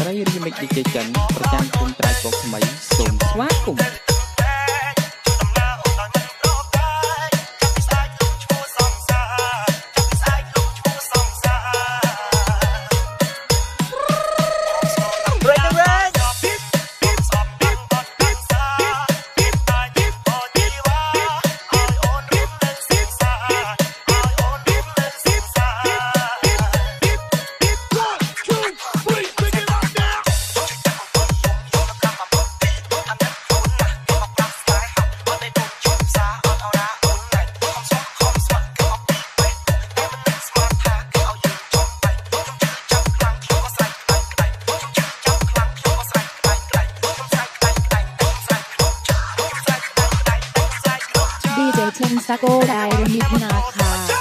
ត្រី Remix DJ ចិនប្រចាំគុំត្រៃកុកថ្មីសូមស្វាគមន៍ เช่นซาโกไดมิดนาคา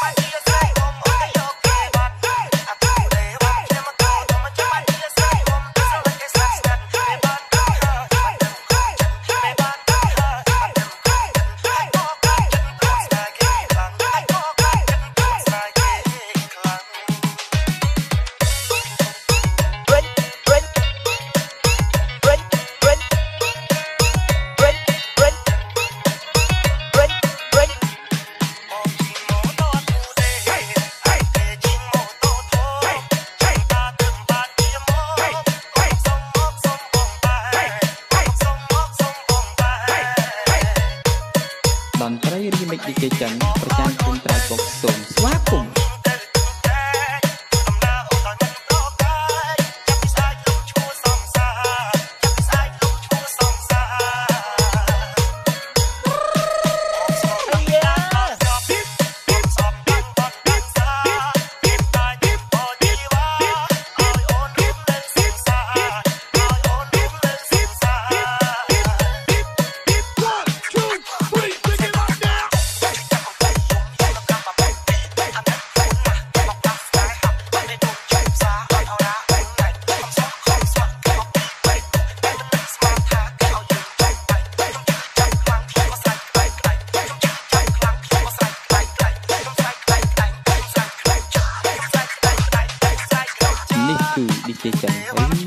ន្ត្រី remix DJ ចិនប្រចាំគុំត្រៃពកសូមស្វាគមន៍ di Cecang.